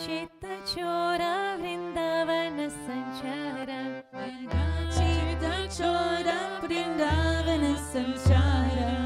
चित्तचोर वृन्दावन सञ्चार चित्तचोर वृन्दावन सञ्चार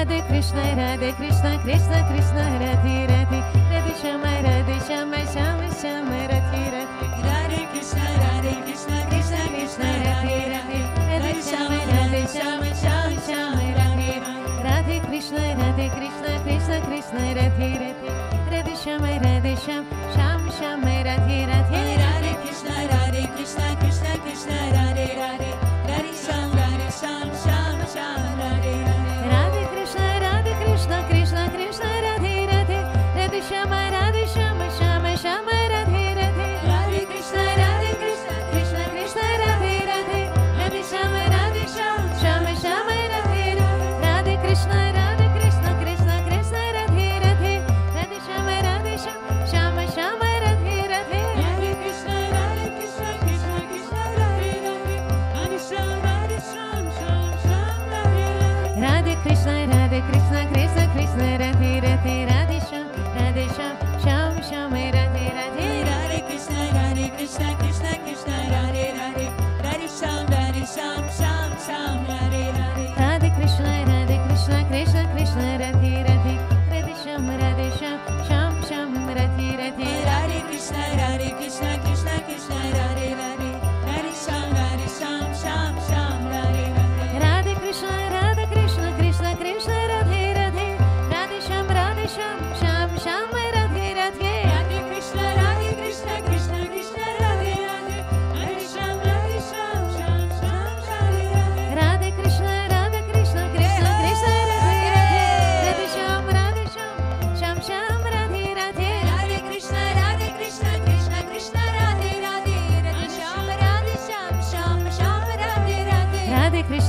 Radhe Krishna, Radhe Krishna, Krishna Krishna Radhe राधि श्या राे श्याम श्याम श्याम राथे री राधे कृष्ण Krishna, कृष्ण Krishna, कृष्ण राधे राे रा श्याम राधे श्याम श्या श्याम Radhe कृष्ण Radhe कृष्ण कृष्ण कृष्ण राधे रथे Radhe श्याम Radhe श्याम श्याम श्याम राधे राे Radhe रा Radhe कृष्ण कृष्ण राे राधे रा श्याम रा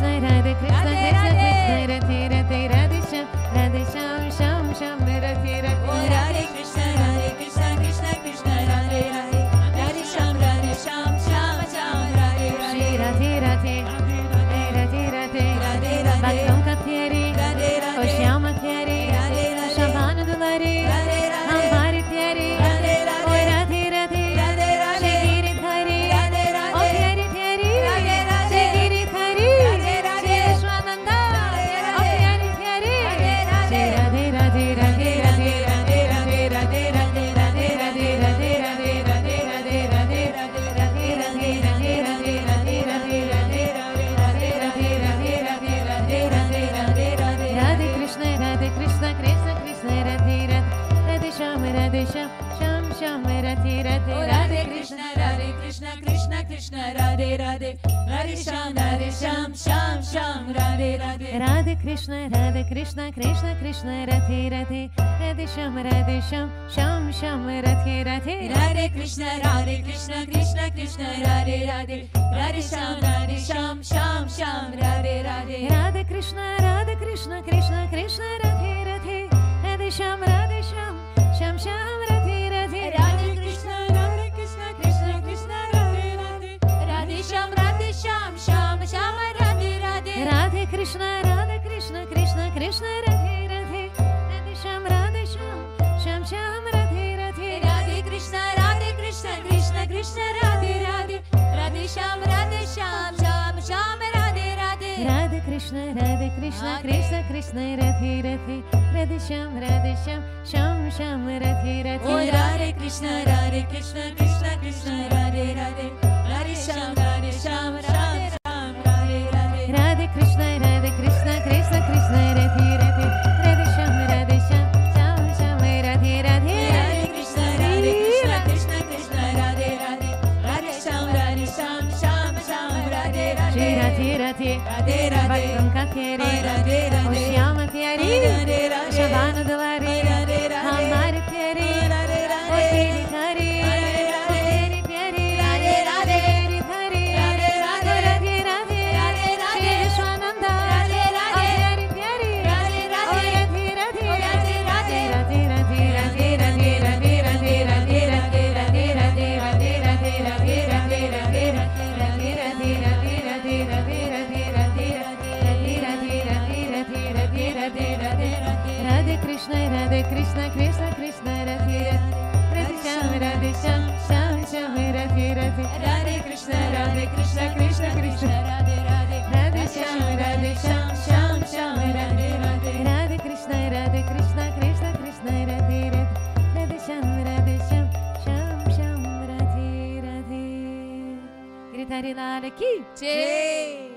night रे शा शा शा राे रा राधे रा राधे कृष्ण राधे कृष्ण कृष्ण कृष्ण रथे रथे राधे शम राधे शम रथे रथे रारे कृष्ण रारे कृष्ण कृष्ण कृष्ण रारे राधे हरे श्याम राे श श्याम रारे राधे राध कृष्ण राधे कृष्ण कृष्ण कृष्ण कृष्ण राधे रथे राधि श्याम राधे श्याम श्याम श्याम राधे राधे। राधे कृष्ण राधे कृष्ण कृष्ण कृष्ण राधे राधे राधे श्याम राधे श्याम श्याम श्याम राधे राधे। राधे कृष्ण राधे कृष्ण कृष्ण कृष्ण राथे रथे राधे श्याम राधे श्याम श्याम श्याम राधे रथे Radhe Krishna Radhe Krishna Krishna Krishna Radhe Radhe Radhe Shyam Radhe Shyam. Radhe Radhe Radhe Radhe Radhe Radhe Radhe Radhe Radhe Radhe Radhe Radhe Radhe Krishna, Radhe Krishna, Krishna Krishna, Radhe Radhe, Radhe Shyam Radhe Shyam Shyam Shyam Radhe Radhe Radhe Krishna Radhe Krishna Krishna Krishna Radhe Radhe Radhe Shyam Radhe Shyam Shyam Shyam Radhe Radhe Lal ki Jai.